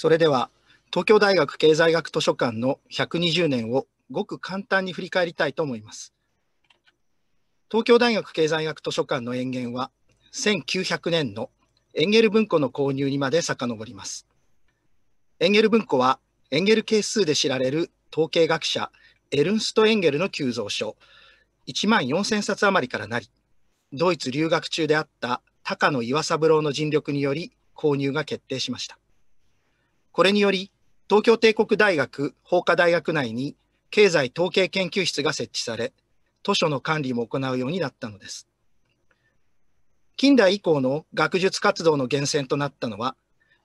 それでは東京大学経済学図書館の120年をごく簡単に振り返りたいと思います。東京大学経済学図書館の延源は1900年のエンゲル文庫の購入にまで遡ります。エンゲル文庫はエンゲル係数で知られる統計学者エルンスト・エンゲルの急増書1万4000冊余りからなり、ドイツ留学中であった高野岩三郎の尽力により購入が決定しました。これにより、東京帝国大学法科大学内に経済統計研究室が設置され、図書の管理も行うようになったのです。近代以降の学術活動の源泉となったのは、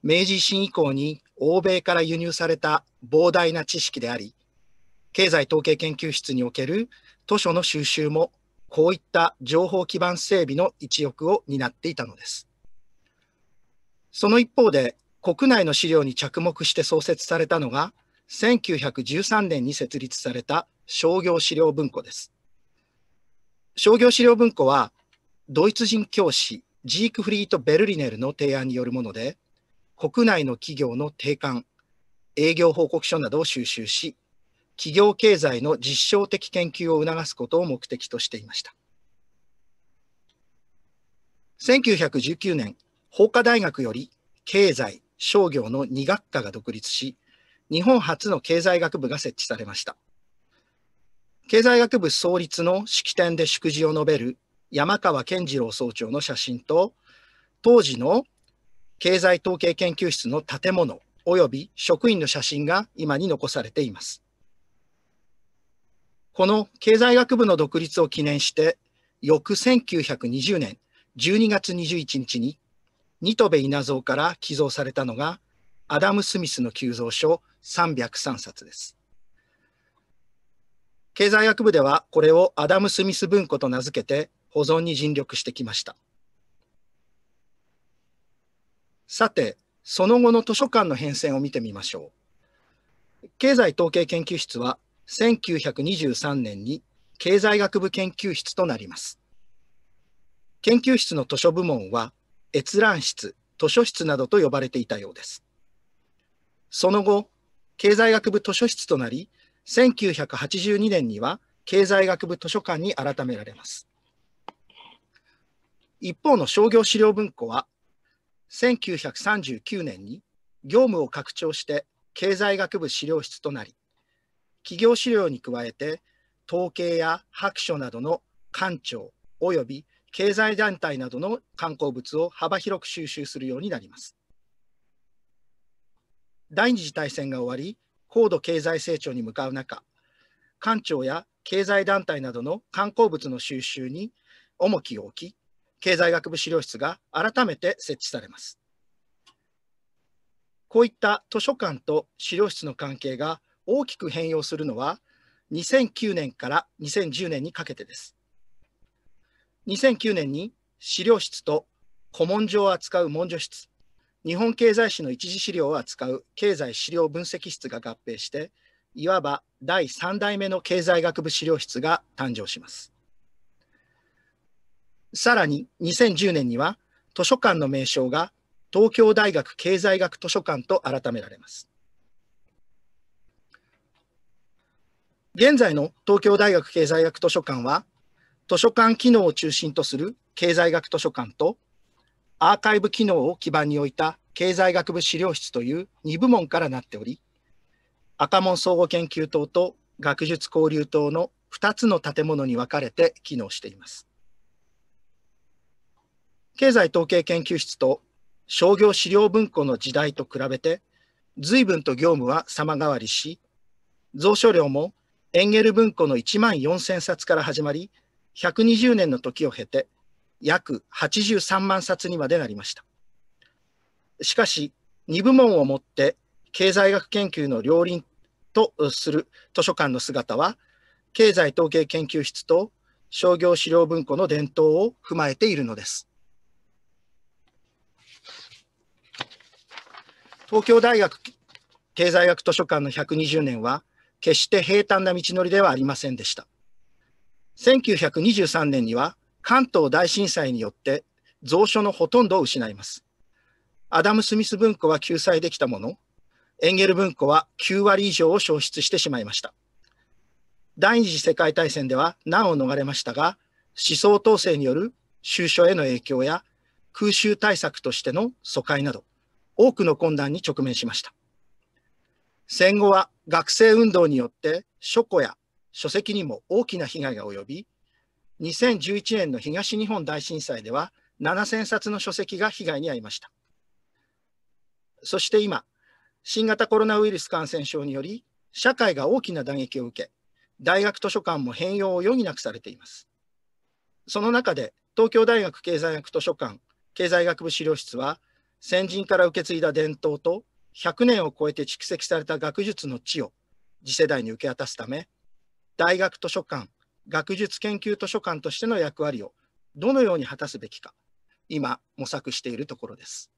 明治維新以降に欧米から輸入された膨大な知識であり、経済統計研究室における図書の収集もこういった情報基盤整備の一翼を担っていたのです。その一方で、国内の資料に着目して創設されたのが、1913年に設立された商業資料文庫です。商業資料文庫は、ドイツ人教師ジークフリート・ベルリネルの提案によるもので、国内の企業の定款、営業報告書などを収集し、企業経済の実証的研究を促すことを目的としていました。1919年、法科大学より経済、商業の2学科が独立し、日本初の経済学部が設置されました。経済学部創立の式典で祝辞を述べる山川健次郎総長の写真と、当時の経済統計研究室の建物及び職員の写真が今に残されています。この経済学部の独立を記念して、翌1920年12月21日にニトベ稲造から寄贈されたのが、アダム・スミスの急増書303冊です。経済学部ではこれをアダム・スミス文庫と名付けて保存に尽力してきました。さて、その後の図書館の変遷を見てみましょう。経済統計研究室は1923年に経済学部研究室となります。研究室の図書部門は閲覧室、図書室などと呼ばれていたようです。その後、経済学部図書室となり、1982年には経済学部図書館に改められます。一方の商業資料文庫は、1939年に業務を拡張して経済学部資料室となり、企業資料に加えて統計や白書などの官庁及び経済団体などの観光物を幅広く収集するようになります。第二次大戦が終わり、高度経済成長に向かう中、官庁や経済団体などの観光物の収集に重きを置き、経済学部資料室が改めて設置されます。こういった図書館と資料室の関係が大きく変容するのは2009年から2010年にかけてです。2009年に資料室と古文書を扱う文書室、日本経済史の一次資料を扱う経済資料分析室が合併して、いわば第3代目の経済学部資料室が誕生します。さらに2010年には図書館の名称が東京大学経済学図書館と改められます。現在の東京大学経済学図書館は図書館機能を中心とする経済学図書館と、アーカイブ機能を基盤に置いた経済学部資料室という2部門からなっており、赤門総合研究棟と学術交流棟の2つの建物に分かれて機能しています。経済統計研究室と商業資料文庫の時代と比べて、随分と業務は様変わりし、蔵書量もエンゲル文庫の1万4000冊から始まり、120年の時を経て約83万冊にまでなりました。しかし、2部門をもって経済学研究の両輪とする図書館の姿は、経済統計研究室と商業資料文庫の伝統を踏まえているのです。東京大学経済学図書館の120年は、決して平坦な道のりではありませんでした。1923年には関東大震災によって蔵書のほとんどを失います。アダム・スミス文庫は救済できたもの、エンゲル文庫は9割以上を消失してしまいました。第二次世界大戦では難を逃れましたが、思想統制による収書への影響や空襲対策としての疎開など、多くの困難に直面しました。戦後は学生運動によって書庫や書籍にも大きな被害が及び、2011年の東日本大震災では7000冊の書籍が被害に遭いました。そして今、新型コロナウイルス感染症により、社会が大きな打撃を受け、大学図書館も変容を余儀なくされています。その中で、東京大学経済学図書館経済学部資料室は、先人から受け継いだ伝統と100年を超えて蓄積された学術の地を次世代に受け渡すため、大学図書館、学術研究図書館としての役割をどのように果たすべきか、今模索しているところです。